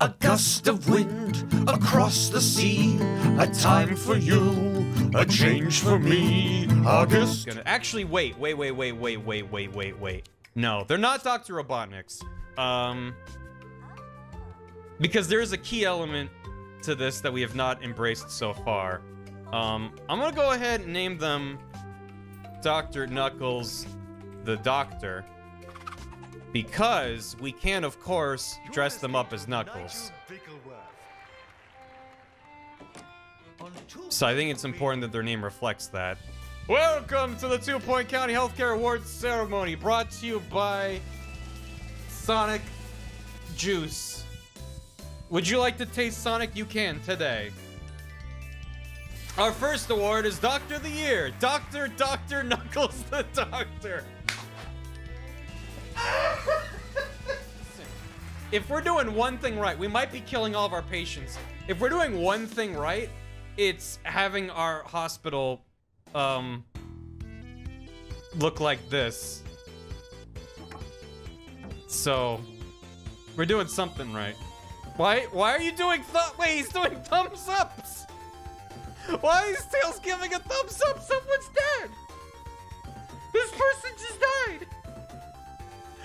A gust of wind across the sea. A time for you, a change for me. August. Actually wait, wait, wait, wait, wait, wait, wait, wait, wait. No, they're not Dr. Robotniks. Um, because there is a key element to this that we have not embraced so far. Um, I'm gonna go ahead and name them Dr. Knuckles the Doctor. Because we can, of course, dress them up as Knuckles. So I think it's important that their name reflects that. Welcome to the Two Point County Healthcare Awards ceremony brought to you by Sonic Juice. Would you like to taste Sonic? You can today. Our first award is Doctor of the Year. Dr. Dr. Knuckles the Doctor. if we're doing one thing right, we might be killing all of our patients. If we're doing one thing right, it's having our hospital um look like this. So we're doing something right. Why why are you doing th wait, he's doing thumbs ups. Why is Tails giving a thumbs up? Someone's dead. This person just died.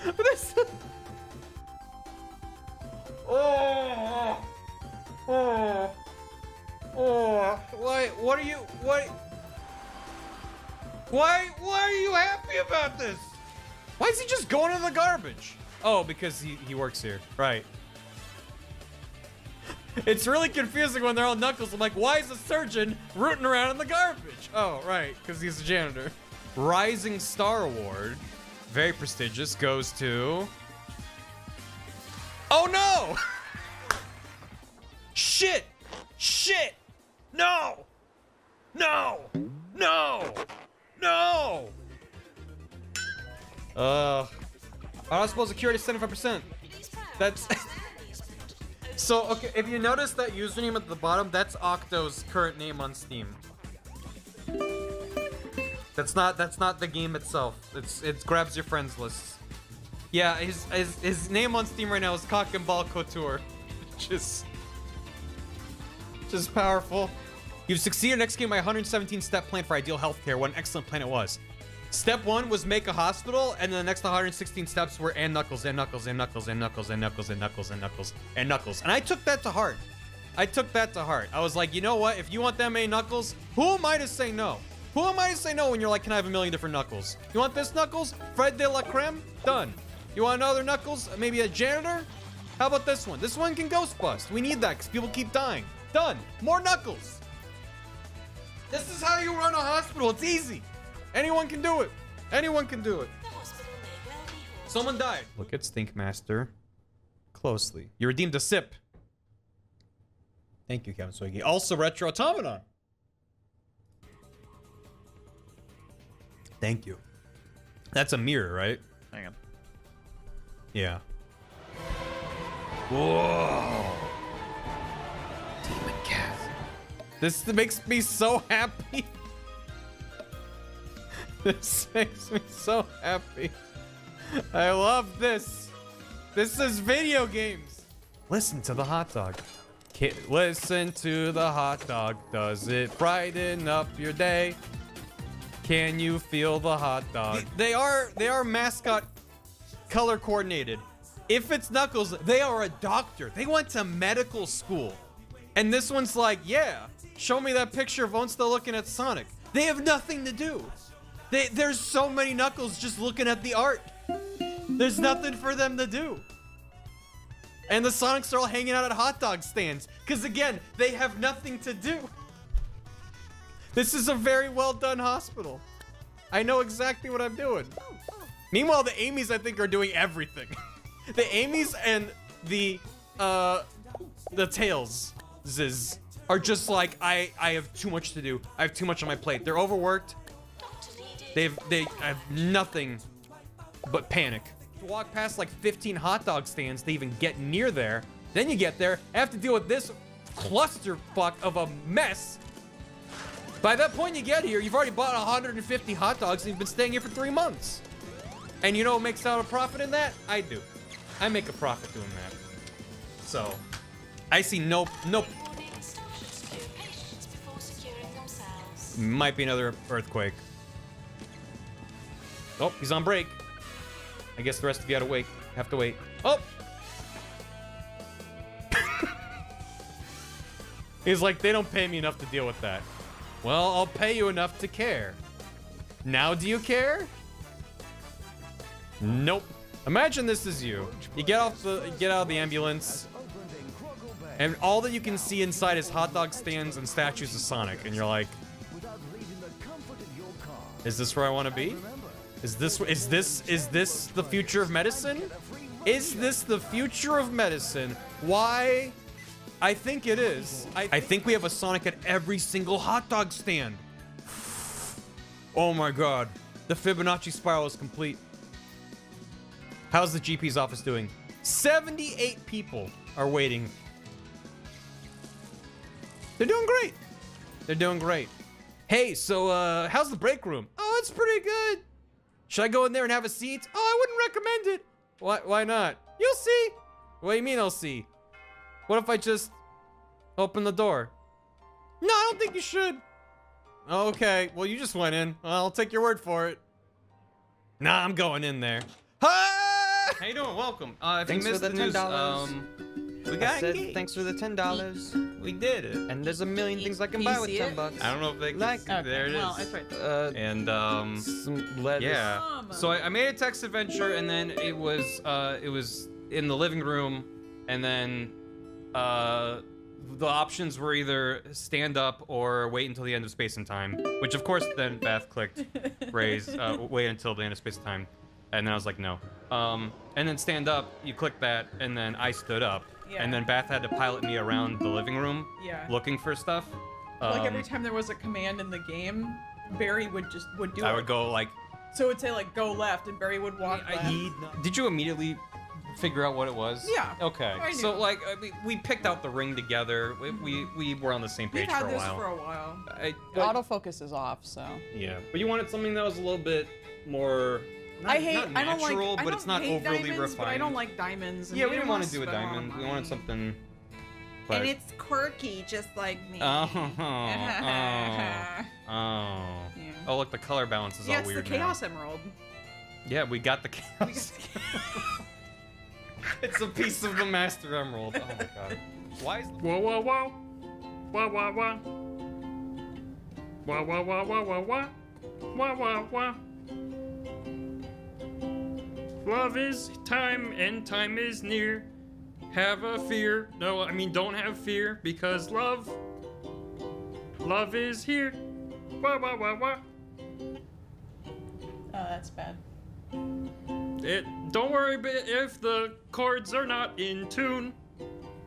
This Oh. Oh. Oh. Why what are you what why why are you happy about this? Why is he just going in the garbage? Oh, because he, he works here. Right. It's really confusing when they're all Knuckles. I'm like, why is a surgeon rooting around in the garbage? Oh, right, because he's a janitor. Rising Star Award, very prestigious, goes to... Oh no! Shit! Shit! No! No! No! No! Uh, hospital security 75%. That's so okay. If you notice that username at the bottom, that's Octo's current name on Steam. That's not that's not the game itself. It's it grabs your friends list. Yeah, his his his name on Steam right now is Cock and Ball Couture, just just powerful. You've succeeded in executing my 117 step plan for ideal healthcare. What an excellent plan it was. Step one was make a hospital, and then the next 116 steps were and knuckles and knuckles and knuckles and knuckles and knuckles and knuckles and knuckles and knuckles. And I took that to heart. I took that to heart. I was like, you know what? If you want that many knuckles, who am I to say no? Who am I to say no when you're like, can I have a million different knuckles? You want this knuckles? Fred de la Creme? Done. You want another knuckles? Maybe a janitor? How about this one? This one can ghost bust. We need that because people keep dying. Done. More knuckles. This is how you run a hospital. It's easy. Anyone can do it. Anyone can do it. Someone died. Look at Stinkmaster closely. You redeemed a sip. Thank you, Kevin Swiggy. Also, Retro Automaton. Thank you. That's a mirror, right? Hang on. Yeah. Whoa. Demon cat. This makes me so happy. this makes me so happy. I love this. This is video games. Listen to the hot dog. Listen to the hot dog. Does it brighten up your day? Can you feel the hot dog? They are they are mascot color coordinated. If it's Knuckles, they are a doctor. They went to medical school. And this one's like, yeah, show me that picture of still looking at Sonic. They have nothing to do. They, there's so many Knuckles just looking at the art. There's nothing for them to do. And the Sonics are all hanging out at hot dog stands. Because again, they have nothing to do. This is a very well done hospital. I know exactly what I'm doing. Meanwhile, the Amy's, I think, are doing everything. the Amy's and the, uh, the Tails Ziz are just like, I, I have too much to do. I have too much on my plate. They're overworked. They've, they have nothing but panic. Walk past like 15 hot dog stands to even get near there. Then you get there, have to deal with this clusterfuck of a mess. By that point you get here, you've already bought 150 hot dogs and you've been staying here for three months. And you know what makes out a profit in that? I do. I make a profit doing that. So, I see nope, nope. Might be another earthquake. Oh, he's on break. I guess the rest of you gotta wait. Have to wait. Oh! he's like, they don't pay me enough to deal with that. Well, I'll pay you enough to care. Now do you care? Nope. Imagine this is you. You get off the get out of the ambulance, and all that you can see inside is hot dog stands and statues of Sonic, and you're like, is this where I want to be? Is this is this is this the future of medicine? Is this the future of medicine? Why? I think it is. I, I think we have a Sonic at every single hot dog stand. Oh my god. The Fibonacci spiral is complete. How's the GP's office doing? 78 people are waiting. They're doing great. They're doing great. Hey, so uh, how's the break room? Oh, it's pretty good. Should I go in there and have a seat? Oh, I wouldn't recommend it. Why, why not? You'll see. What do you mean I'll see? What if I just open the door? No, I don't think you should. Okay, well, you just went in. I'll take your word for it. Nah, I'm going in there. Hi! How you doing? Welcome. Uh, if Thanks you for missed the the news, $10. um, we I got said engaged. thanks for the ten dollars. We did it. And there's a million things I can buy with ten it? bucks. I don't know if they can Like- see- Okay, there it is. well, it's right. Uh, And um, some lettuce. yeah. Mom. So I, I made a text adventure, and then it was uh, it was in the living room, and then uh, the options were either stand up or wait until the end of space and time. Which of course then Beth clicked raise, uh, wait until the end of space and time, and then I was like no. Um, and then stand up, you click that, and then I stood up, Yeah. and then Beth had to pilot me around the living room Yeah. looking for stuff. like Um, every time there was a command in the game, Barry would just would do I it. would go like So it would say like go left, and Barry would walk I- left. Did you immediately figure out what it was? Yeah, Okay. I So knew. like uh, we, we picked out the ring together. We, we we were on the same page We've page had for a this while. for a while. I, The I- autofocus is off, so. yeah, but you wanted something that was a little bit more. Not, I hate. Not I don't natural, like. I but don't it's not hate overly diamonds, refined. But I don't like diamonds. and yeah, we didn't want wanna do a spend lot of diamond. We wanted something. But, And it's quirky, just like me. Oh, oh, oh, oh. Yeah. Oh, look, the color balance is yeah, all it's weird the now. Chaos Emerald. Yeah, we got the chaos. it's a piece of the Master Emerald. Oh my god. Why is Whoa, whoa, whoa. Wah, wah, wah. Wah, wah, wah, wah, wah, wah. Wah, wah, wah. Love is time and time is near. Have a fear. No, I mean, don't have fear because love. Love is here. Wah, wah, wah, wah. Oh, that's bad. It, don't worry if the chords are not in tune,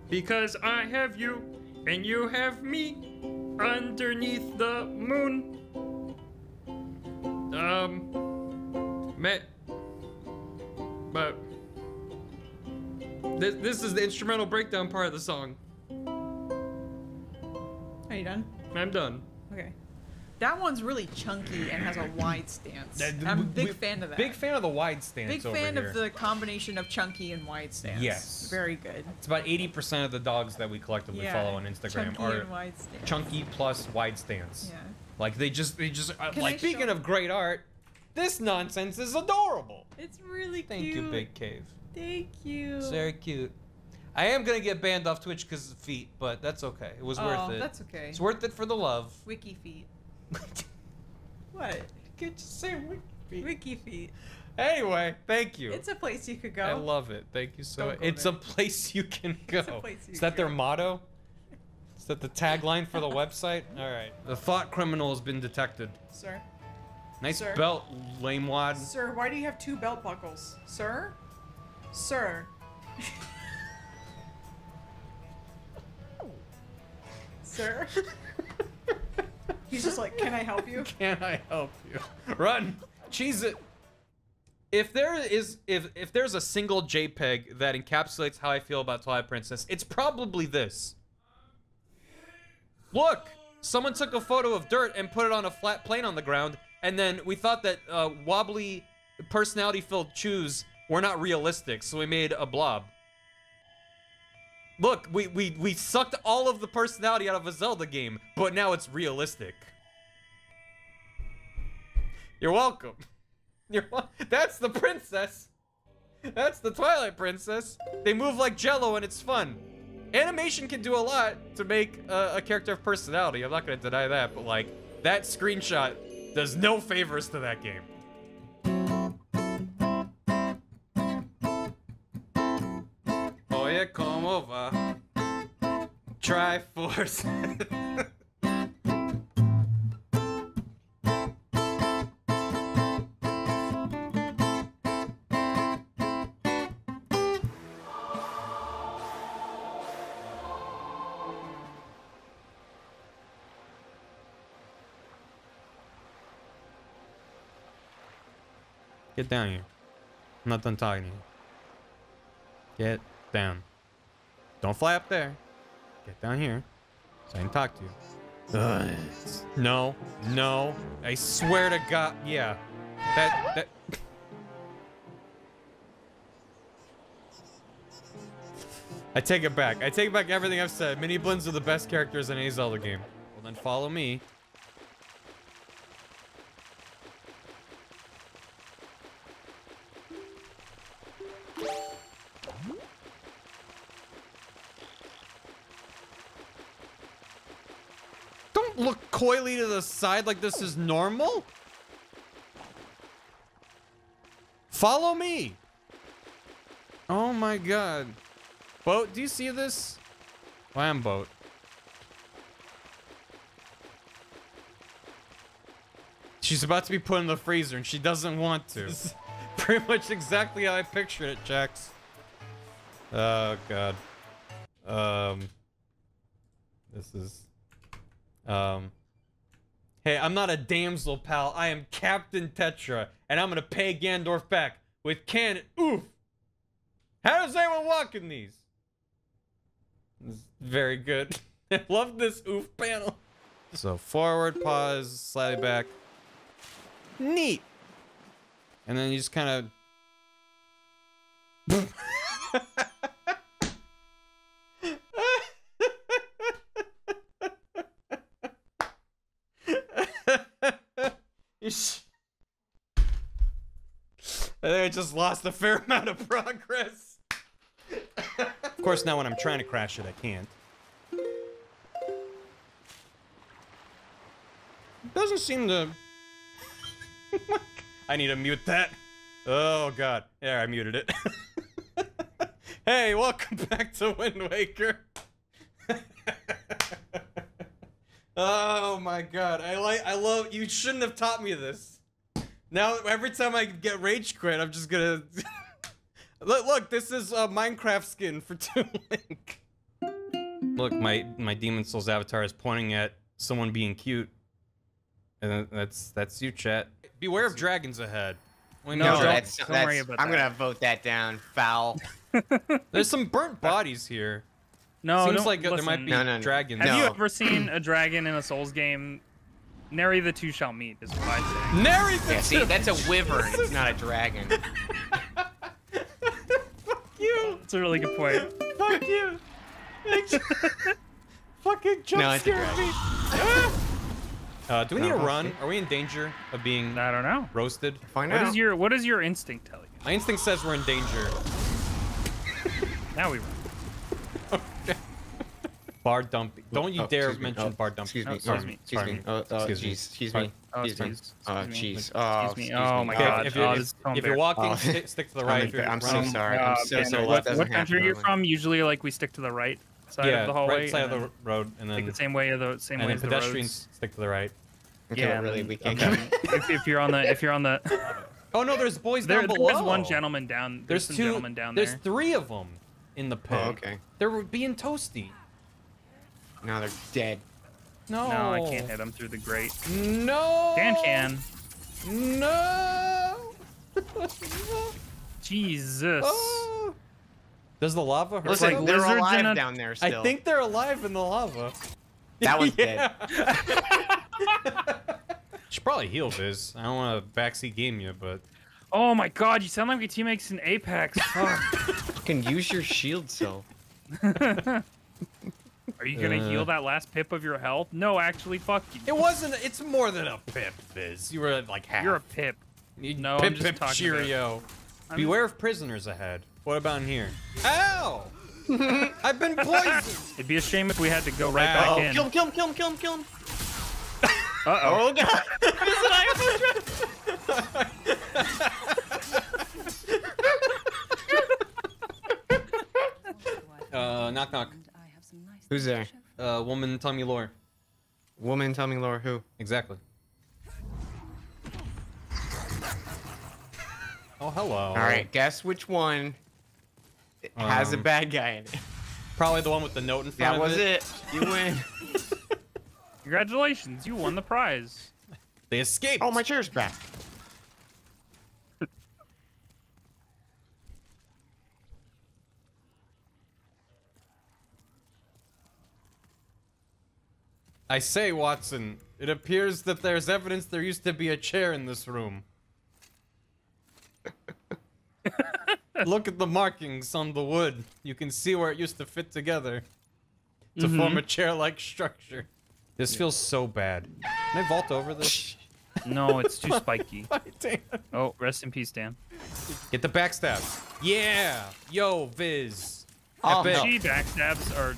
because I have you and you have me underneath the moon. Um, Matt, but this this is the instrumental breakdown part of the song. Are you done? I'm done. Okay. That one's really chunky and has a wide stance. That- I'm a big we- fan of that. Big fan of the wide stance Big over fan here. of the combination of chunky and wide stance. Yes. Very good. It's about 80% of the dogs that we collectively Yeah. follow on Instagram chunky are and wide stance. chunky plus wide stance. Yeah. Like they just they just uh, Can like I speaking show- of great art, this nonsense is adorable. It's really cute. Thank cute. you, Big Cave. Thank you. It's very cute. I am gonna get banned off Twitch because of feet, but that's okay. It was oh, worth it. that's okay. It's worth it for the love. Wiki feet. What? Can't you say wiki feet? Wiki feet. Anyway, thank you. It's a place you could go. I love it. Thank you so much. It's there. a place you can go. It's a place you Is that can their go. motto? Is that the tagline for the website? All right. The thought criminal has been detected. Sir. Nice Sir? belt, lame wad. Sir, why do you have two belt buckles? Sir? Sir. Sir? He's just like, can I help you? Can I help you? Run, cheese it. If there is, if if there's a single JPEG that encapsulates how I feel about Twilight Princess, it's probably this. Look, someone took a photo of dirt and put it on a flat plane on the ground, and then we thought that uh, wobbly, personality-filled Chus were not realistic, so we made a blob. Look, we, we, we sucked all of the personality out of a Zelda game, but now it's realistic. You're welcome. You're That's the princess. That's the Twilight Princess. They move like Jello and it's fun. Animation can do a lot to make a, a character of personality. I'm not gonna deny that, but like that screenshot does no favors to that game. Como va? Triforce. Get down here. I'm not done talking to you. Get down. Don't fly up there. Get down here so I can talk to you. No, no. I swear to God. Yeah. That, that. I take it back. I take back everything I've said. Miniblins are the best characters in any Zelda game. Well, then follow me. Coyly to the side like this is normal. Follow me. Oh my god. Boat, do you see this? Lamb boat. She's about to be put in the freezer and she doesn't want to. Pretty much exactly how I pictured it, Jax. Oh god. Um this is um Hey, I'm not a damsel, pal. I am Captain Tetra, and I'm gonna pay Ganondorf back with can oof. How does anyone walk in these? Very good. I love this oof panel. So forward, pause, slightly back. Neat. And then you just kind of. You sh- I think I just lost a fair amount of progress. of course, now when I'm trying to crash it, I can't. Doesn't seem to. I need to mute that. Oh god. Yeah, I muted it. hey, welcome back to Wind Waker. Oh my god. I like I love you shouldn't have taught me this. Now every time I get rage quit, I'm just gonna Look, look, this is a Minecraft skin for Toon Link. Look, my my Demon's Souls avatar is pointing at someone being cute. And that's that's you, chat. Beware of dragons ahead. We know No, that. that's, don't that's worry about I'm that. gonna vote that down. Foul. There's some burnt bodies here. No, Seems don't- like uh, there might be No, no, no. dragons. Have you ever seen a dragon in a Souls game? Nary the two shall meet, is what I say. Nary the Yeah, see, that's a wyvern. It's not a dragon. Fuck you. That's a really good point. Fuck you. Fucking jump No, it's scared me. Uh, do we need to run? see. Are we in danger of being I don't know. roasted? Find What out. is your What does your instinct tell you? My instinct says we're in danger. Now we run. Bar dumping. Don't you Oh, dare excuse me. mention Oh, bar dumping. Excuse Oh, me. excuse oh, me. Excuse me. Oh, oh, me. Oh, oh, Excuse me. Excuse me. Oh, Excuse me. excuse- Oh, me. jeez. Oh, Excuse me. Oh my God. if, you're, Oh, if, so if you're walking, Oh. stick, stick to the right. If you're I'm so running, sorry. I'm so Ben, sorry. What, what country are you happen from? Usually, like we stick to the right side yeah, of the hallway. right side of and the road, and Take then the same way of the same and way as the pedestrians stick to the right. Yeah, really, we can't if, if you're on the if you're on the Oh no, there's boys there, down below. there's one gentleman down there's, There's some two. gentlemen down there's three of them in the oh, pit. Oh, okay. They're being toasty. Now they're dead. No. No, I can't hit them through the grate. No. Dan can. No. Jesus. Oh. Does the lava hurt? Listen, like they're alive a- down there still. I think they're alive in the lava. That one's dead. Should probably heal Viz. I don't want to backseat game you, but Oh my god, you sound like your teammates in Apex. Fuck. You can use your shield cell. Are you gonna Uh. heal that last pip of your health? No, actually, fuck you. It wasn't. It's more than a pip, Viz. You were at like half. You're a pip. You- No, pip, I'm just pip, talking cheerio. I'm- Beware of prisoners ahead. What about in here? Ow! I've been poisoned. It'd be a shame if we had to go right Wow. back in. Kill him, kill him, kill him, kill him, kill him. Uh oh. Oh god. uh, knock knock. Who's there? Uh, woman, tell me lore. Woman, tell me Laura who. Exactly. Oh, hello. All right, guess which one has a Um, bad guy in it. Probably the one with the note in front That of it. That was it. You win. Congratulations, you won the prize. They escaped. oh, my chair's back. I say, Watson, it appears that there's evidence there used to be a chair in this room. Look at the markings on the wood. You can see where it used to fit together to mm-hmm. form a chair-like structure. This feels so bad. Can I vault over this? No, it's too spiky. Damn. Oh, rest in peace, Dan. Get the backstab. Yeah. Yo, Viz. Oh, Epic. no. G backstabs are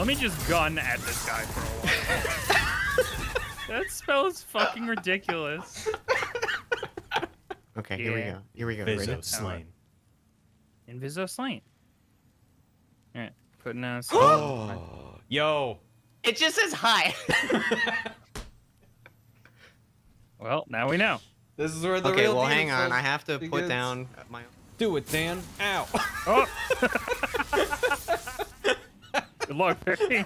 Let me just gun at this guy for a while. that spell is fucking ridiculous. Okay, here we go. Here we go. Viz Ready? of slain. Inviso slain. Alright, putting us. Yo. It just says hi. Well, now we know. This is where the okay, real well, hang on. I have to put begins. down my. Do it, Dan. Ow. Oh! Good luck, Perry.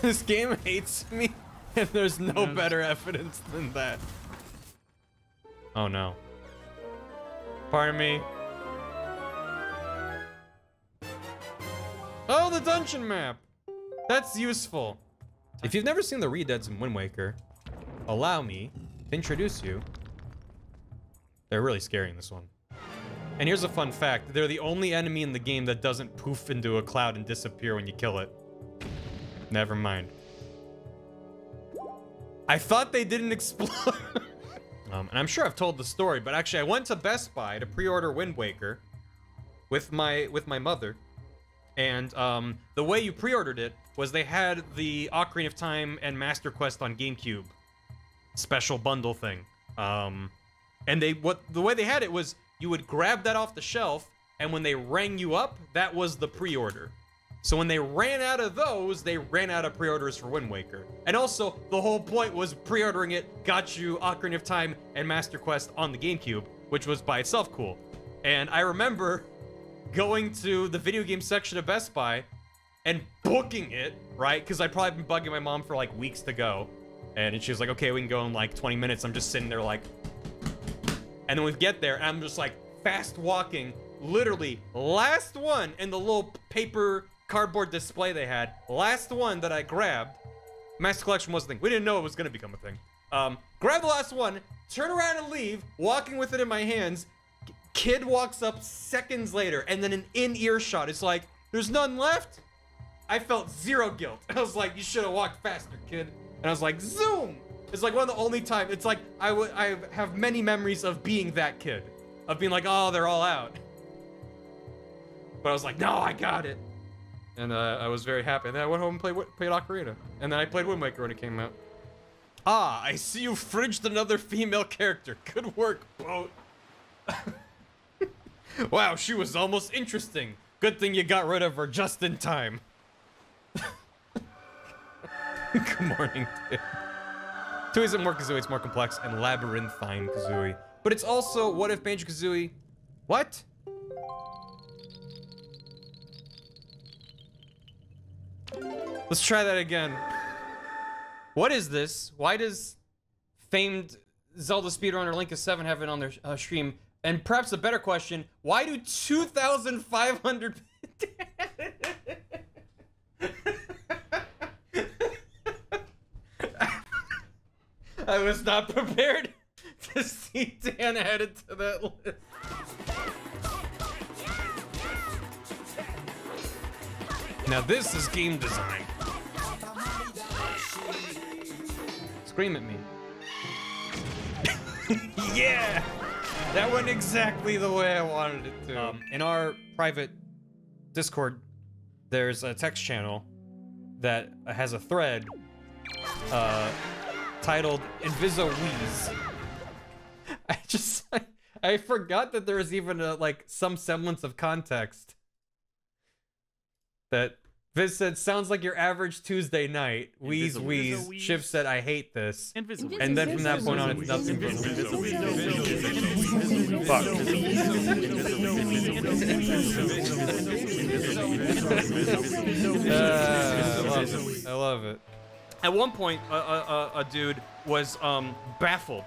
this game hates me, and there's no Yes. better evidence than that. Oh no. Pardon me. Oh, the dungeon map. That's useful. If you've never seen the Redeads in Wind Waker, allow me to introduce you. They're really scary in this one. And here's a fun fact. They're the only enemy in the game that doesn't poof into a cloud and disappear when you kill it. Never mind. I thought they didn't explode. um, and I'm sure I've told the story, but actually I went to Best Buy to pre-order Wind Waker with my with my mother. And um, the way you pre-ordered it was they had the Ocarina of Time and Master Quest on GameCube special bundle thing. Um, and they what the way they had it was you would grab that off the shelf, and when they rang you up, that was the pre-order. So when they ran out of those, they ran out of pre-orders for Wind Waker. And also, the whole point was pre-ordering it got you Ocarina of Time and Master Quest on the GameCube, which was by itself cool. And I remember going to the video game section of Best Buy and booking it, right? Because I'd probably been bugging my mom for like weeks to go. And she was like, okay, we can go in like 20 minutes. I'm just sitting there like, and then we get there, and I'm just like fast walking, literally last one in the little paper cardboard display they had. Last one that I grabbed. Master Collection was a thing. We didn't know it was gonna become a thing. Um, grab the last one, turn around and leave, walking with it in my hands. Kid walks up seconds later, and then an in earshot. It's like, there's none left. I felt zero guilt. I was like, you should have walked faster, kid. And I was like, zoom. It's like one of the only time. It's like I would I have many memories of being that kid, of being like, oh, they're all out. But I was like, no, I got it. And uh, I was very happy. And then I went home and played played Ocarina. And then I played Wind Waker when it came out. Ah, I see you fridged another female character. Good work, boat. wow, she was almost interesting. Good thing you got rid of her just in time. Good morning, dude. Isn't more Kazooie, it's more complex and labyrinthine Kazooie. But it's also, what if Banjo Kazooie. What? Let's try that again. What is this? Why does famed Zelda speedrunner Linkus7 have it on their uh, stream? And perhaps a better question, why do 2,500 I was not prepared to see Dan added to that list. Now this is game design. Scream at me. yeah! That went exactly the way I wanted it to. Um, in our private Discord, there's a text channel that has a thread uh, titled Inviso Wheeze. I just I forgot that there was even a, like some semblance of context. That Viz said sounds like your average Tuesday night. Wheeze Invisible. wheeze. Shiv said I hate this. Invisible. And then from that point on, it's nothing but Uh, I love it. At one point, a, a, a, dude was um, baffled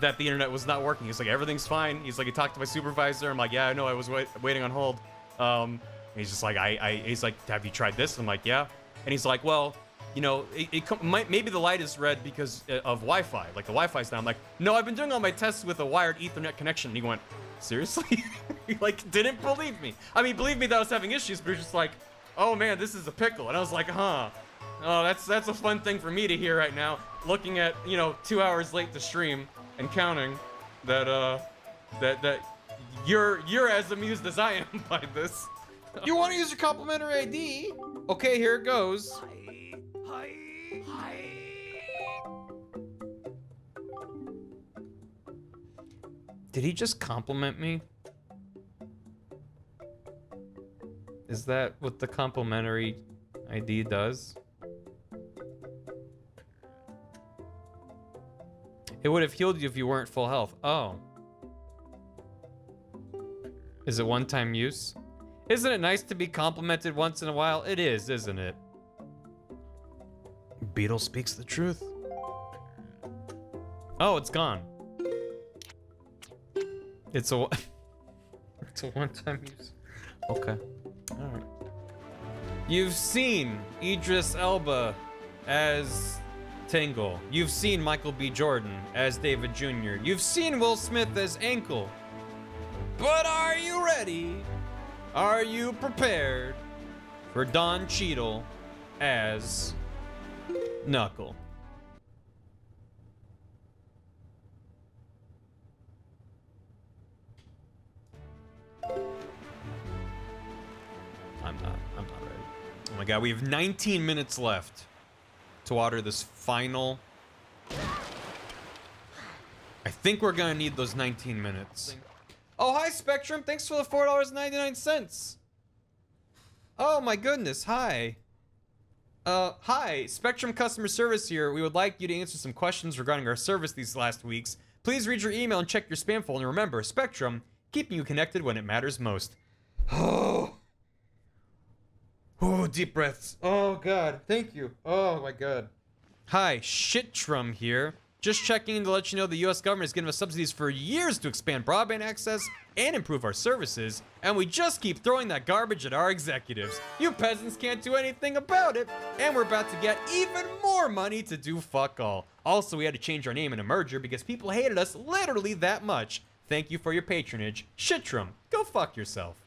that the internet was not working. He's like, everything's fine. He's like, he talked to my supervisor. I'm like, yeah, I know. I was wait, waiting on hold. Um, he's just like, I, I, he's like, have you tried this? I'm like, yeah. And he's like, well, you know, it, it might, maybe the light is red because uh, of Wi-Fi. Like the Wi-Fi's down. I'm like, no, I've been doing all my tests with a wired Ethernet connection. And he went, seriously? he like didn't believe me. I mean, believe me that I was having issues, but he was just like, oh man, this is a pickle. And I was like, huh. Oh, that's that's a fun thing for me to hear right now. Looking at you know two hours late to stream and counting that uh that that you're you're as amused as I am by this. You want to use your complimentary ID? Okay, here it goes. hi hi Did he just compliment me? Is that what the complimentary ID does? It would have healed you if you weren't full health. Oh. Is it one-time use? Isn't it nice to be complimented once in a while? It is, isn't it? Beetle speaks the truth. Oh, it's gone. It's a it's a one-time use. Okay. All right. You've seen Idris Elba as Tingle. You've seen Michael B. Jordan as David Jr. You've seen Will Smith as Ankle. But are you ready? Are you prepared for Don Cheadle as Knuckle? I'm not. I'm not ready. Oh my god, we have 19 minutes left to water this final. I think we're gonna need those 19 minutes. Oh, hi, Spectrum. Thanks for the $4.99. Oh my goodness, hi. Uh, hi, Spectrum customer service here. We would like you to answer some questions regarding our service these last weeks. Please read your email and check your spam folder. And remember, Spectrum, keeping you connected when it matters most. Oh. Oh, deep breaths. Oh, God. Thank you. Oh, my God. Hi, Shitrum here. Just checking in to let you know the US government has given us subsidies for years to expand broadband access and improve our services, and we just keep throwing that garbage at our executives. You peasants can't do anything about it, and we're about to get even more money to do fuck all. Also, we had to change our name in a merger because people hated us literally that much. Thank you for your patronage. Shitrum, go fuck yourself.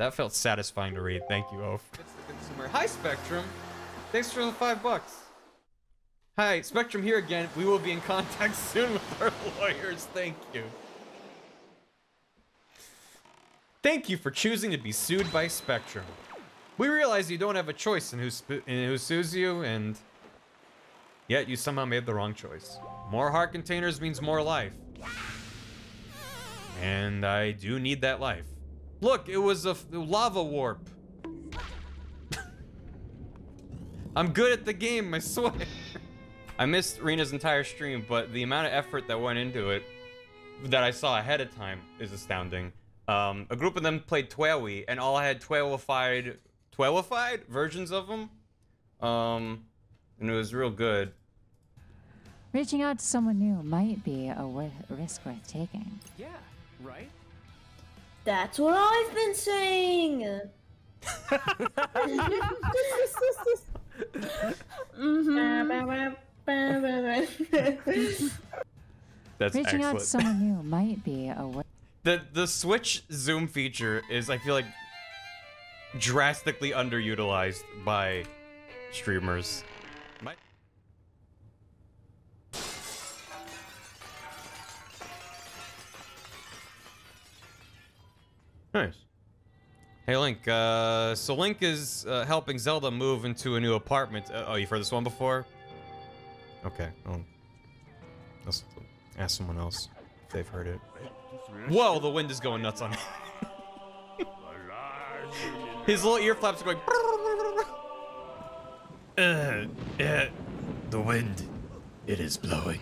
That felt satisfying to read. Thank you, Oaf. It's the consumer. Hi, Spectrum. Thanks for the five bucks. Hi, Spectrum here again. We will be in contact soon with our lawyers. Thank you. Thank you for choosing to be sued by Spectrum. We realize you don't have a choice in who, in who sues you, and yet you somehow made the wrong choice. More heart containers means more life. And I do need that life. Look, it was a f- lava warp. I'm good at the game, I swear. I missed Rena's entire stream, but the amount of effort that went into it that I saw ahead of time is astounding. Um, a group of them played Twawi, and all I had Twailified, Twailified versions of them. Um, and it was real good. Reaching out to someone new might be a risk worth taking. Yeah, right? That's what I've been saying. mm-hmm. That's Reaching out to someone new might be a wor- The the Switch zoom feature is I feel like drastically underutilized by streamers. Nice. Hey Link, uh, so Link is uh, helping Zelda move into a new apartment. Uh, oh, you've heard this one before? Okay, well, let's ask someone else if they've heard it. Whoa, the wind is going nuts on him. His little ear flaps are going. Uh, uh, the wind, it is blowing.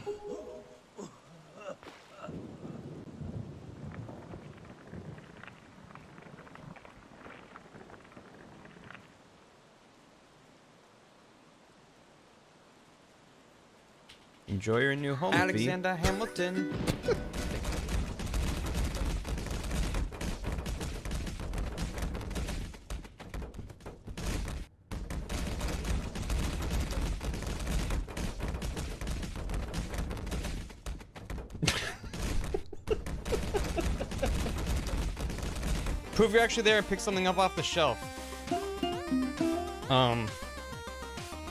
Enjoy your new home. Alexander Hamilton. Prove you're actually there and pick something up off the shelf. Um.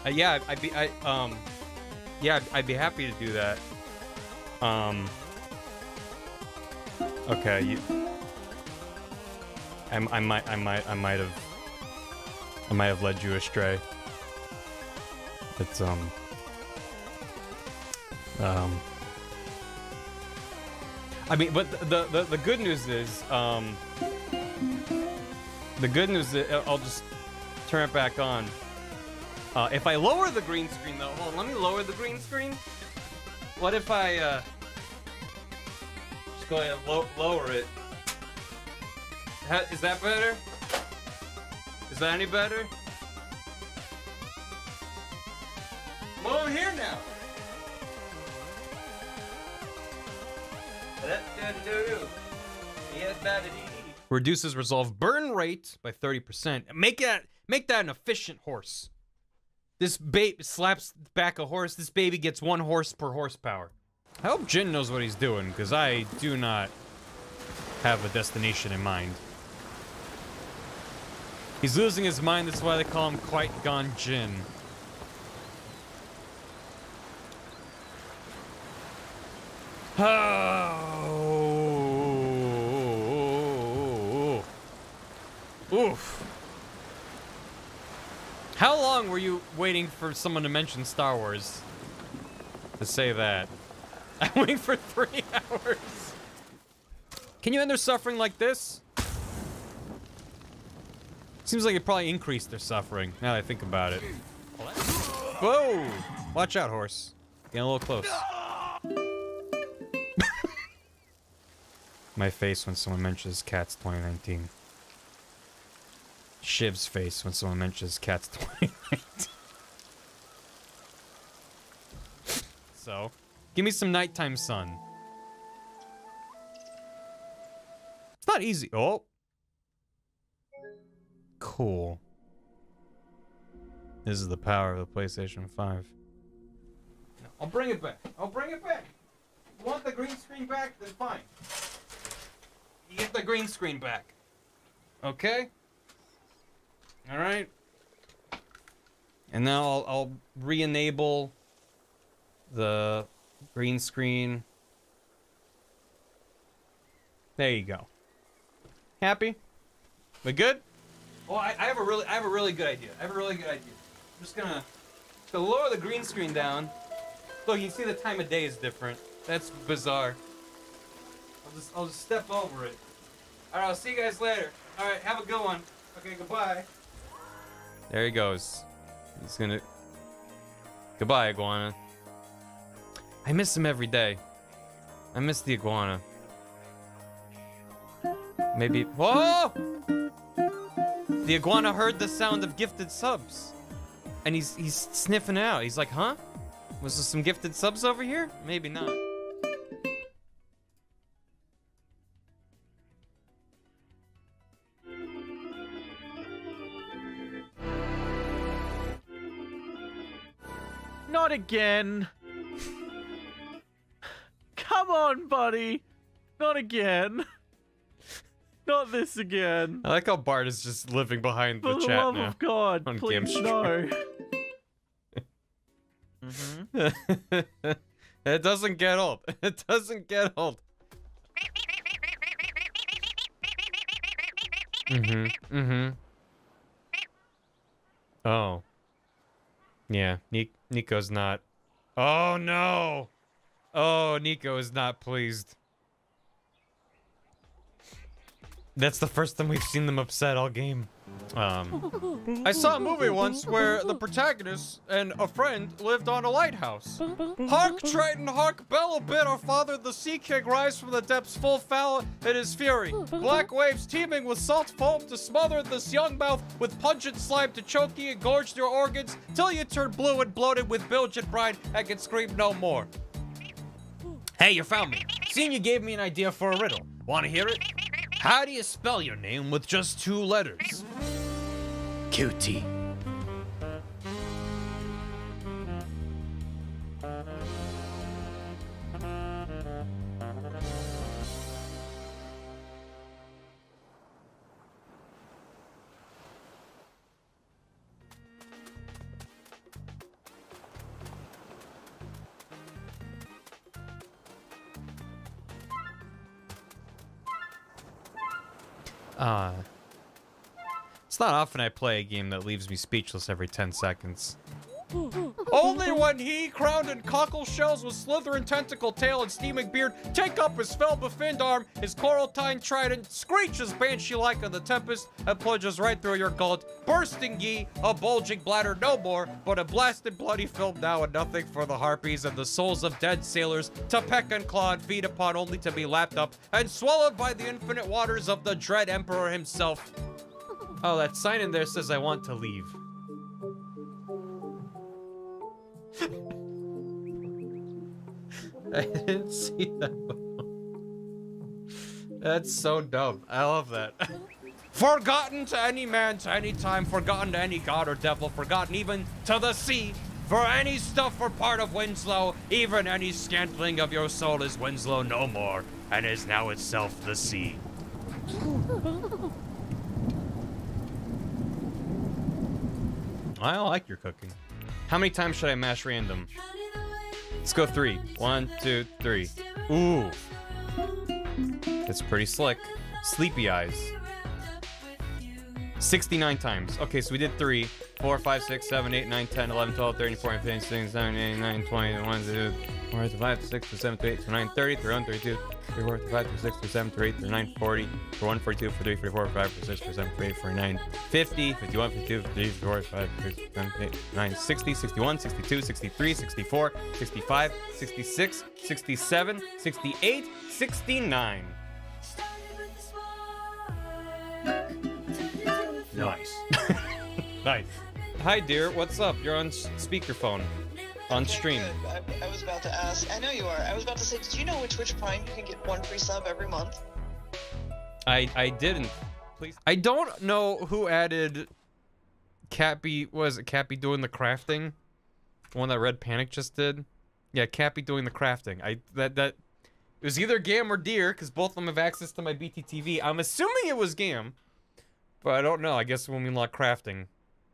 uh, yeah, I'd be I um. Yeah, I'd, be happy to do that. Um. Okay, you. I, I might I might I might have. I might have led you astray. It's um. Um. I mean, but the the the good news is um. The good news is I'll just turn it back on. Uh, if I lower the green screen though, hold on, let me lower the green screen. What if I uh, just go ahead and lo lower it? Ha is that better? Is that any better? I'm over here now. Reduces resolve burn rate by 30%. Make that make that an efficient horse. This babe slaps back a horse. This baby gets one horse per horsepower. I hope Jin knows what he's doing, because I do not have a destination in mind. He's losing his mind, that's why they call him Quite Gone Jin. Oh. Oof. How long were you waiting for someone to mention Star Wars? To say that. I'm waiting for three hours. Can you end their suffering like this? Seems like it probably increased their suffering, now that I think about it. Whoa! Watch out, horse. Getting a little close. My face when someone mentions Cats 2019. Shiv's face when someone mentions Cats 2019. so, give me some nighttime sun. It's not easy. Oh. Cool. This is the power of the PlayStation 5. I'll bring it back. I'll bring it back. You want the green screen back? Then fine. You get the green screen back. Okay? Alright. And now I'll, I'll re-enable the green screen. There you go. Happy? We good? Oh, I, I have a really, I have a really good idea. I have a really good idea. I'm just gonna, to lower the green screen down. Look, you see the time of day is different. That's bizarre. I'll just, I'll just step over it. All right, I'll see you guys later. All right, have a good one. Okay, goodbye. There he goes. He's gonna. Goodbye, iguana. I miss him every day. I miss the iguana. Maybe. Whoa! The iguana heard the sound of gifted subs, and he's he's sniffing out. He's like, "Huh? Was there some gifted subs over here? Maybe not." Again. Come on, buddy. Not again. Not this again. I like how Bart is just living behind the For the chat love now. of God, on please no. it doesn't get old. It doesn't get old. Mm-hmm. Mm-hmm. Oh. Yeah, Ni- Nico's not. Oh no! Oh, Nico is not pleased. That's the first time we've seen them upset all game. Um, I saw a movie once where the protagonist and a friend lived on a lighthouse. Hark, Triton, hark, bellow bid, our father, the sea king, rise from the depths full foul in his fury. Black waves teeming with salt foam to smother this young mouth with pungent slime to choke ye and gorge your organs till you turn blue and bloated with bilge and brine and can scream no more. Hey, you found me. Seeing you gave me an idea for a riddle. Want to hear it? How do you spell your name with just two letters? QT. Not often I play a game that leaves me speechless every 10 seconds. Only when he, crowned in cockle shells with slithering tentacle tail and steaming beard, take up his fell befinned arm, his coraltine trident, screeches banshee-like on the tempest, and plunges right through your gullet, bursting ye, a bulging bladder no more, but a blasted bloody film now and nothing for the harpies and the souls of dead sailors to peck and claw and feed upon only to be lapped up and swallowed by the infinite waters of the dread emperor himself. Oh, that sign in there says I want to leave. I didn't see that. That's so dumb. I love that. forgotten to any man, to any time, forgotten to any god or devil, forgotten even to the sea. For any stuff or part of Winslow, even any scantling of your soul is Winslow no more, and is now itself the sea. I like your cooking. How many times should I mash random? Let's go three. One, two, three. Ooh. That's pretty slick. Sleepy eyes. 69 times. Okay, so we did 3, 4, 5, 6, 7, 8, 9, 10, 11, 12, 13, 14, 15, 16, 17, 18, 19, 20, 1, 2, 4, 5, 6, 7, 8, 9, 30, 31, 32, 34, 35, 36, 37, 38, 39, 40, 41, 42, 43, 44, 45, 46, 47, 48, 49, 50, 51, 52, 53, 54, 55, 56, 57, 58, 59, 60, 61, 62, 63, 64, 65, 66, 67, 68, 69. Nice. nice. Hi, dear. What's up? You're on speakerphone. On stream. I, I was about to ask. I know you are. I was about to say, did you know with Twitch Prime you can get one free sub every month? I I didn't. Please. I don't know who added Cappy was it Cappy doing the crafting? The one that Red Panic just did? Yeah, Cappy doing the crafting. I that that it was either Gam or Deer, because both of them have access to my BTTV. I'm assuming it was Gam. But I don't know. I guess when we unlock crafting.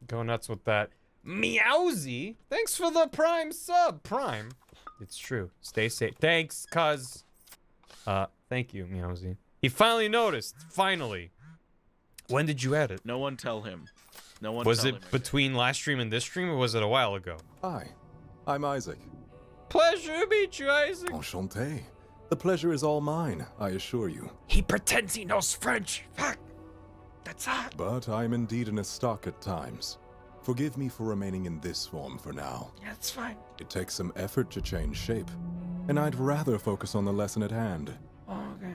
Go nuts with that. Meowsy! Thanks for the prime sub, Prime. It's true. Stay safe. Thanks, cuz. Uh, thank you, Meowsy. He finally noticed. Finally. When did you add it? No one tell him. No one Was tell it him. between last stream and this stream, or was it a while ago? Hi, I'm Isaac. Pleasure to meet you, Isaac. Enchanté. The pleasure is all mine, I assure you. He pretends he knows French. Fuck. That's hot. But I'm indeed in a stock at times. Forgive me for remaining in this form for now. Yeah, it's fine. It takes some effort to change shape, and I'd rather focus on the lesson at hand. Oh, okay.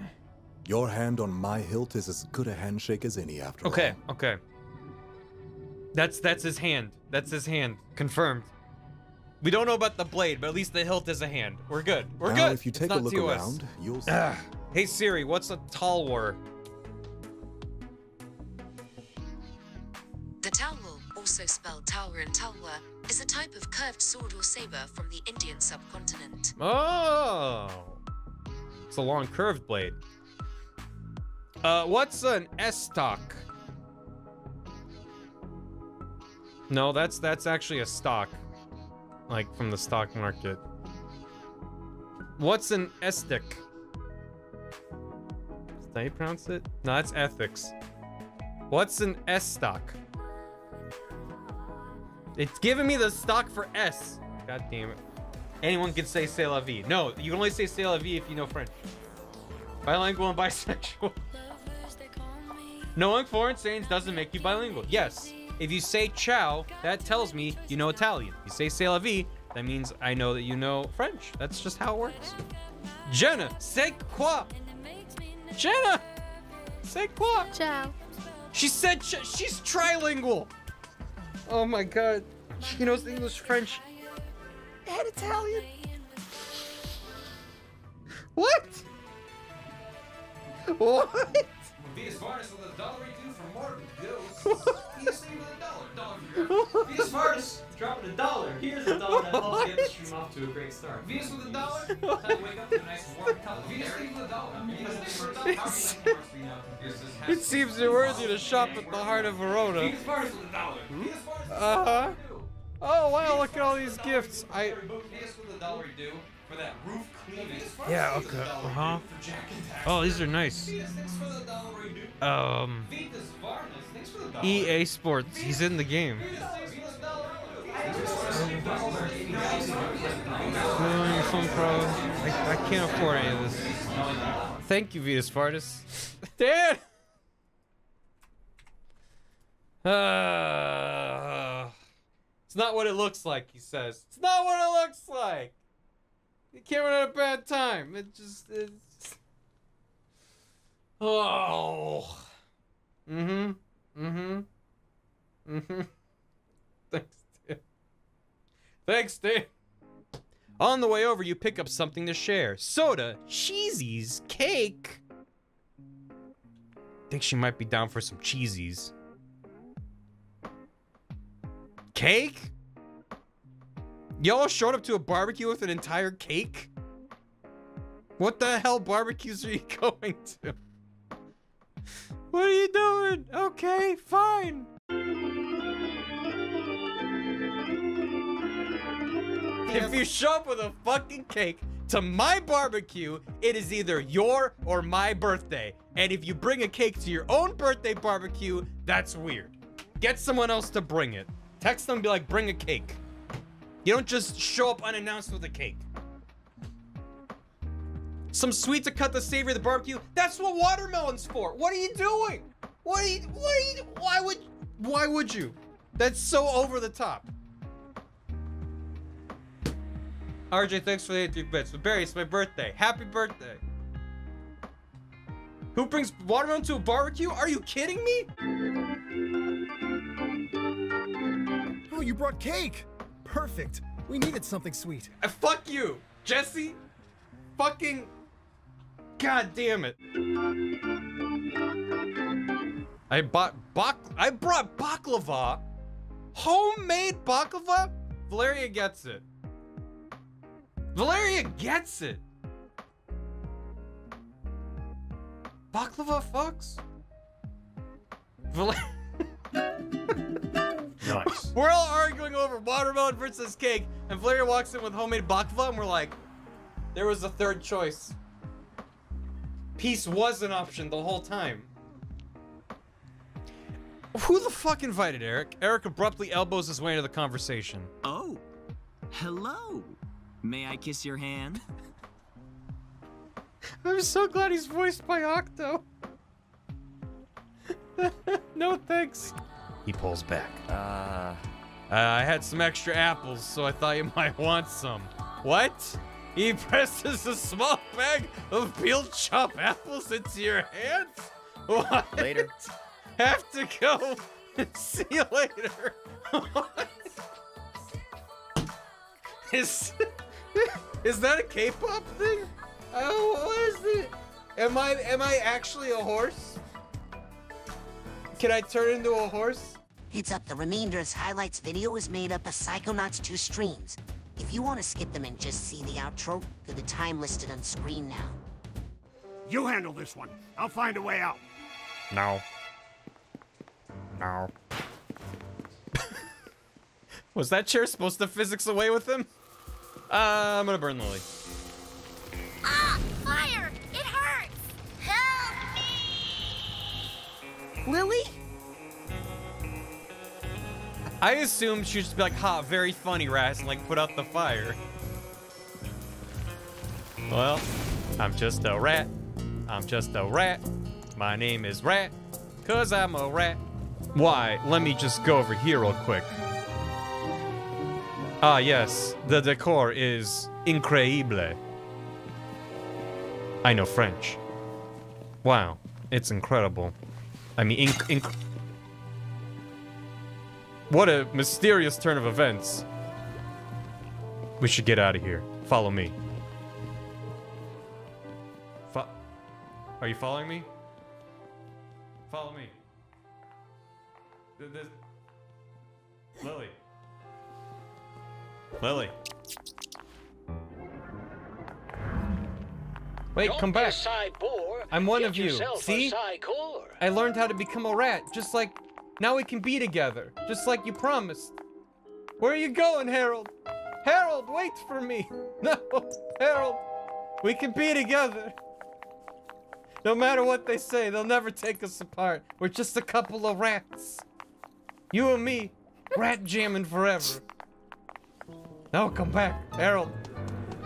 Your hand on my hilt is as good a handshake as any, after all. Okay, okay. That's that's his hand. That's his hand. Confirmed. We don't know about the blade, but at least the hilt is a hand. We're good. We're Now, good. if you It's take a look TOS. around, you'll see. Ugh. Hey Siri, what's a tall war? Talwar, also spelled tower and tulwa, is a type of curved sword or saber from the Indian subcontinent. Oh. It's a long curved blade. Uh, what's an S-stock? No, that's that's actually a stock. Like from the stock market. What's an estic? How you pronounce it? No, that's ethics. What's an S stock? It's giving me the stock for S. God damn it. Anyone can say c'est la vie. No, you can only say c'est la vie if you know French. Bilingual and bisexual. Knowing foreign sayings doesn't make you bilingual. Yes. If you say ciao, that tells me you know Italian. If you say c'est la vie, that means I know that you know French. That's just how it works. Jenna, c'est quoi? Jenna, c'est quoi? Ciao. She said ch- she's trilingual. Oh my god. She knows English, French, and Italian. What? What? Varnus a. Venus dropping a dollar. Here's a dollar that helps get the stream off to a great start. Venus with a dollar. Time to wake up to a nice warm cup Venus with a dollar. It seems you're worthy to shop at the heart of Verona. Venus Varnus with a dollar. Venus Varnus with a Uh dollar. huh. Oh wow, look at all these gifts. I. Venus with a dollar you do for that roof cleaning. Yeah. Okay. Uh huh. Oh, these are nice. Thanks for the dollar do. Um. Venus Varnus thanks for the dollar. EA Sports. He's in the game. Your phone pro. I, I can't afford any of this. Thank you, Vetus Fartus. Dan! Uh, it's not what it looks like, he says. It's not what it looks like! You in at a bad time. It just. It's... Oh. Mm hmm. Mm hmm. Mm hmm. Thanks, Dan. Thanks, Dan. On the way over, you pick up something to share soda, cheesies, cake. Think she might be down for some cheesies. Cake? Y'all showed up to a barbecue with an entire cake? What the hell barbecues are you going to? What are you doing? Okay, fine. If you show up with a fucking cake to my barbecue, it is either your or my birthday. And if you bring a cake to your own birthday barbecue, that's weird. Get someone else to bring it. Text them be like, bring a cake. You don't just show up unannounced with a cake. Some sweet to cut the savory of the barbecue. That's what watermelon's for. What are you doing? What are you, what are you, why would, why would you? That's so over the top. RJ, thanks for the 83 bits. But Barry, it's my birthday. Happy birthday. Who brings watermelon to a barbecue? Are you kidding me? Oh, you brought cake! Perfect. We needed something sweet. Uh, fuck you, Jesse. Fucking. God damn it. I bought bak. I brought baklava. Homemade baklava. Valeria gets it. Valeria gets it. Baklava fucks. Val- Nice. We're all arguing over watermelon versus cake, and Valeria walks in with homemade baklava, and we're like, there was a third choice. Peace was an option the whole time. Who the fuck invited Eric? Eric abruptly elbows his way into the conversation. Oh, hello. May I kiss your hand? I'm so glad he's voiced by Octo. no thanks. He pulls back. Uh, I had some extra apples, so I thought you might want some. What? He presses a small bag of peeled chopped apples into your hands? What? Later. Have to go. See you later. What? Is is that a K-pop thing? Oh, what is it? Am I am I actually a horse? Can I turn into a horse? Heads up, the Remainders highlights video is made up of Psychonauts 2 streams. If you want to skip them and just see the outro, go to the time listed on screen now. You handle this one. I'll find a way out. No. No. Was that chair supposed to physics away with him? Uh, I'm gonna burn Lily. Ah! Fire! It hurts! Help me! Lily? I assumed she'd just be like, ha, very funny, Raz, and like put out the fire. Well, I'm just a rat. I'm just a rat. My name is Rat, cause I'm a rat. Why? Let me just go over here real quick. Ah, yes, the decor is increíble. I know French. Wow, it's incredible. I mean, inc- inc- what a mysterious turn of events. We should get out of here. Follow me. Fo- Are you following me? Follow me. Th- this- Lily. Lily. Wait, come back. I'm one of you. See? I learned how to become a rat, just like now we can be together, just like you promised. Where are you going, Harold? Harold, wait for me. No, Harold, we can be together. No matter what they say, they'll never take us apart. We're just a couple of rats. You and me, rat jamming forever. No, come back, Harold.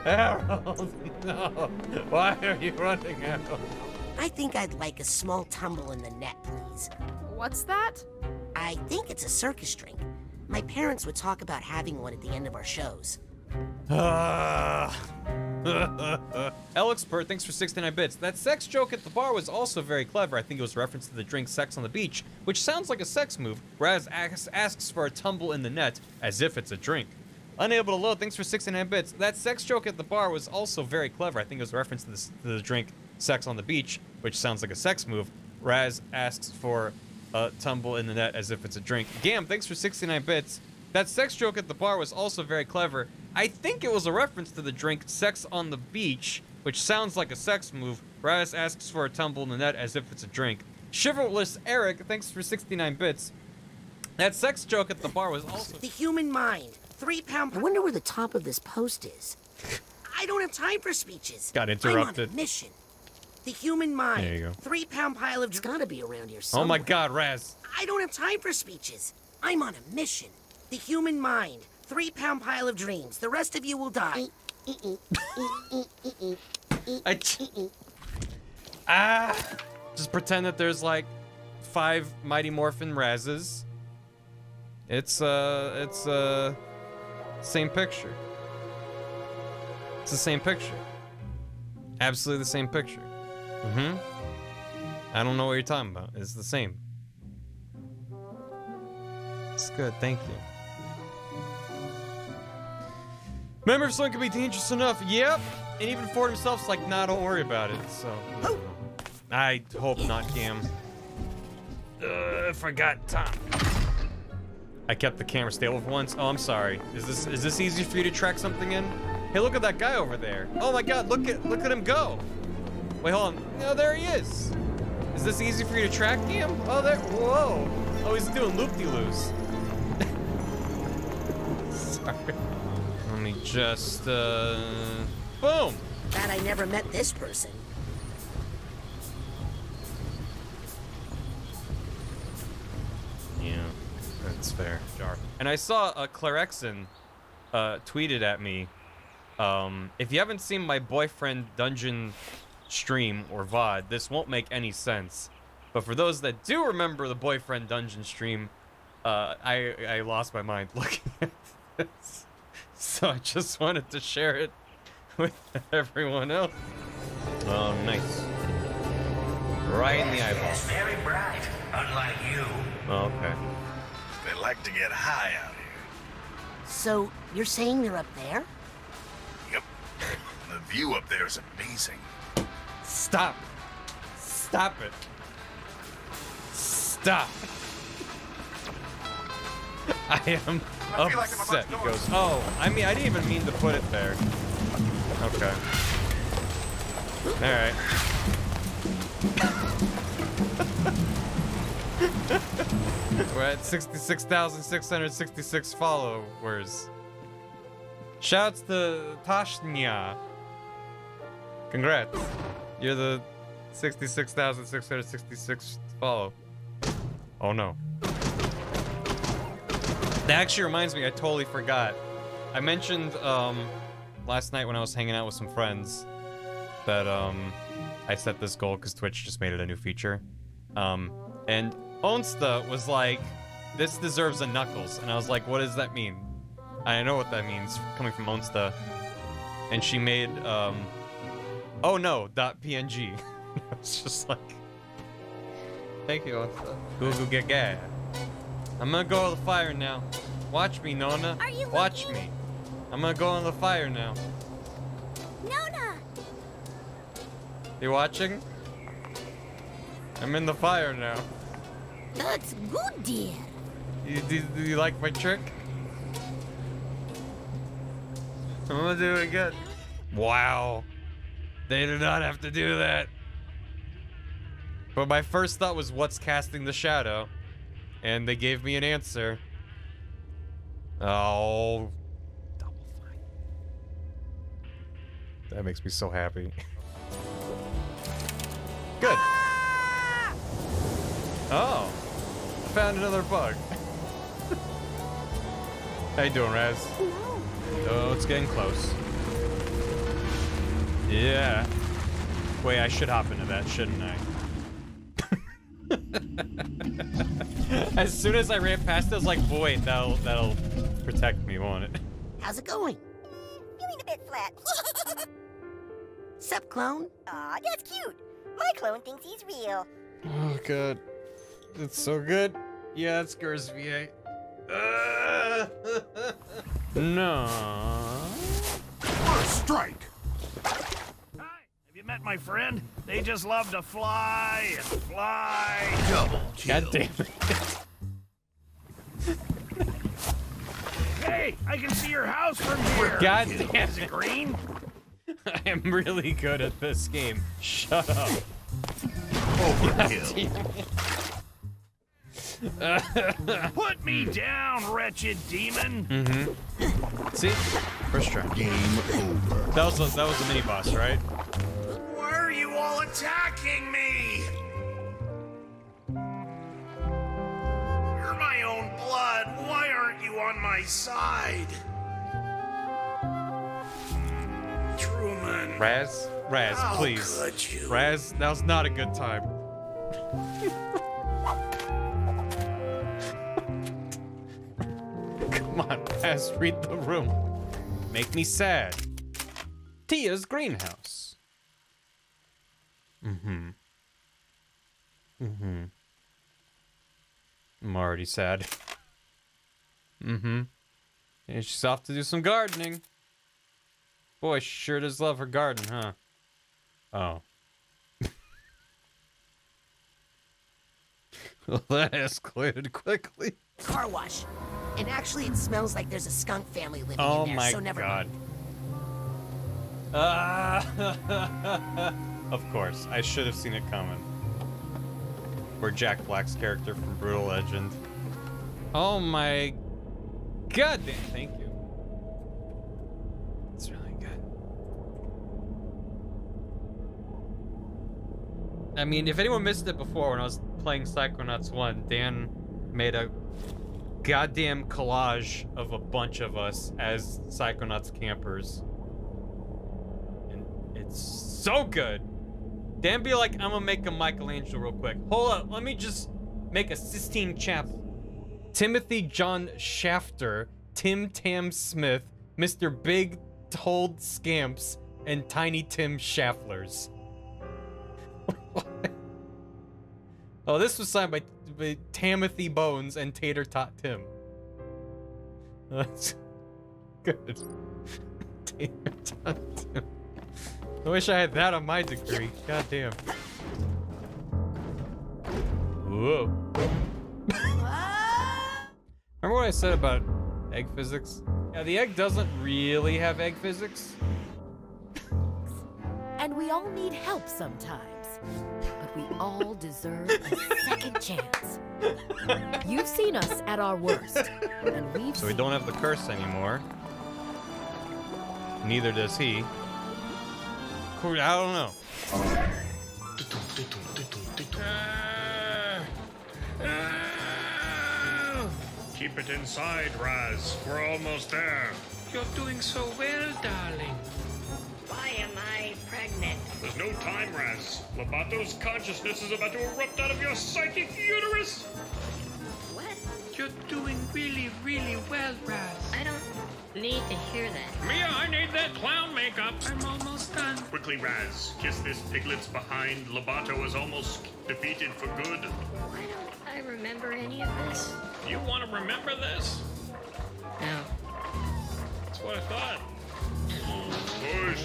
Harold, no. Why are you running, Harold? I think I'd like a small tumble in the net, please. What's that? I think it's a circus drink. My parents would talk about having one at the end of our shows. Ah. Alex Burt, thanks for 69 bits. That sex joke at the bar was also very clever. I think it was a reference to the drink Sex on the Beach, which sounds like a sex move, whereas asks, asks for a tumble in the net as if it's a drink. Unable to load, thanks for 69 bits. That sex joke at the bar was also very clever. I think it was a reference to, this, to the drink Sex on the Beach, which sounds like a sex move. Raz asks for a tumble in the net as if it's a drink. Gam, thanks for 69 bits. That sex joke at the bar was also very clever. I think it was a reference to the drink Sex on the Beach, which sounds like a sex move. Raz asks for a tumble in the net as if it's a drink. Chivalrous Eric, thanks for 69 bits. That sex joke at the bar was also. The human mind. Three pound. I wonder where the top of this post is. I don't have time for speeches. Got interrupted. I'm interrupted. on a mission. The human mind. There you go. Three pound pile of. It's gotta be around here somewhere. Oh my god, Raz. I don't have time for speeches. I'm on a mission. The human mind. Three pound pile of dreams. The rest of you will die. I ah, just pretend that there's like five Mighty Morphin Razes. It's uh, it's uh, same picture. It's the same picture. Absolutely the same picture. Mm-hmm. I don't know what you're talking about. It's the same. It's good. Thank you. Remember, if someone can be dangerous enough, yep. And even Ford himself's like, nah, don't worry about it. So, I hope not, Cam. Uh, I forgot Tom. I kept the camera stable for once. Oh, I'm sorry. Is this is this easy for you to track something in? Hey, look at that guy over there. Oh my God, look at look at him go. Wait, hold on. Oh, there he is. Is this easy for you to track, him? Oh, there. Whoa. Oh, he's doing loop-de-loos. sorry. Let me just, uh, boom. Glad I never met this person. Yeah, that's fair. Jar. And I saw uh, Clarexon uh, tweeted at me. Um, if you haven't seen my boyfriend dungeon stream or VOD, this won't make any sense. But for those that do remember the boyfriend dungeon stream, uh, I I lost my mind looking at this. So I just wanted to share it with everyone else. Oh, nice. Right in the eyeball. It's very bright, unlike you. Oh, okay. They like to get high out here. So, you're saying they're up there? Yep. the view up there is amazing. Stop. Stop it. Stop. I am upset. He goes, oh, I mean, I didn't even mean to put it there. Okay. All right. We're at 66,666 followers. Shouts to Tashnya. Congrats. You're the 66,666 follow. Oh no. That actually reminds me, I totally forgot. I mentioned um, last night when I was hanging out with some friends that um, I set this goal because Twitch just made it a new feature. Um, and Onsta was like, this deserves a Knuckles. And I was like, what does that mean? I know what that means coming from Onsta. And she made, um, oh no, dot .png. it's just like, thank you, Onsta. Google Gaga. I'm gonna go on the fire now. Watch me, Nona. Are you Watch me. I'm gonna go on the fire now. Nona! You watching? I'm in the fire now. That's good, dear. You, do, do you like my trick? I'm gonna do it again. Wow. They did not have to do that. But my first thought was, what's casting the shadow? And they gave me an answer. Oh. Double fine. That makes me so happy. Good. Ah! Oh. Found another bug. How you doing, Raz? Oh, it's getting close. Yeah. Wait, I should hop into that, shouldn't I? as soon as I ran past it, I was like, boy, that'll that'll protect me, won't it? How's it going? Feeling a bit flat. Sup, clone? Aw, that's cute. My clone thinks he's real. Oh god. That's so good. Yeah, that's Gers VA. no. First strike. Have you met my friend? They just love to fly and fly. Double kill. God damn it. Hey, I can see your house from here. God damn it it. green? I am really good at this game. Shut up. Oh put me down, wretched demon. Mm-hmm. See? First try. Game over. That was a, that was a mini boss, right? Attacking me? You're my own blood. Why aren't you on my side? Truman. Raz, Raz, How please. could you? Raz, that was not a good time. Come on, Raz, read the room. Make me sad. Tia's greenhouse. Mm-hmm. Mm-hmm. I'm already sad. Mm-hmm. And she's off to do some gardening. Boy, she sure does love her garden, huh? Oh. well, that escalated quickly. Car wash. And actually, it smells like there's a skunk family living Oh in there, my so never god. mind. Ah, of course, I should have seen it coming. Or Jack Black's character from Brutal Legend. Oh my god damn, thank you. It's really good. I mean, if anyone missed it before when I was playing Psychonauts 1, Dan made a goddamn collage of a bunch of us as Psychonauts campers. And it's so good. Dan be like, I'm gonna make a Michelangelo real quick. Hold up, let me just make a Sistine Chapel. Timothy John Shafter, Tim Tam Smith, Mr. Big Told Scamps, and Tiny Tim Schafflers. oh, this was signed by, by Timothy Bones and Tater Tot Tim. That's good. Tater Tot Tim. I wish I had that on my degree. God damn. Whoa. Remember what I said about egg physics? Yeah, the egg doesn't really have egg physics. And we all need help sometimes. But we all deserve a second chance. You've seen us at our worst, and we've So we don't have the curse anymore. Neither does he. Cool, I don't know. Keep it inside, Raz. We're almost there. You're doing so well, darling. Why am I pregnant? There's no time, Raz. Loboto's consciousness is about to erupt out of your psychic uterus. What? You're doing really, really well, Raz. I don't need to hear that. Mia, I need that clown makeup. I'm almost done. Quickly, Raz. Kiss this piglet's behind. Loboto was almost defeated for good. Why don't I remember any of this? You want to remember this? No. That's what I thought. Push.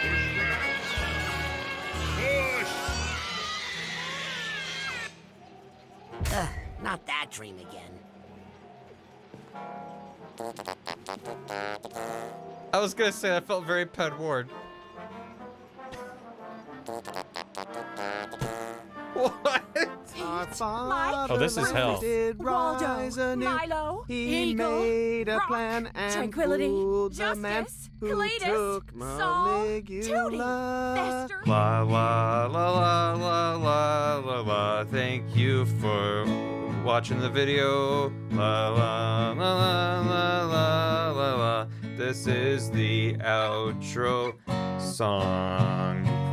Push, Raz. Push. Ugh, not that dream again. I was gonna say I felt very Ped Ward. what? Oh, this is hell. Did rise Waldo, anew. Milo, He Eagle, made a Rock, plan and Tranquility, fooled the man Justice, who Cletus, took Saul, Tooty, Maligula. Fester, La la la la la la la la. Thank you for watching the video. La la la la la la la la. This is the outro song.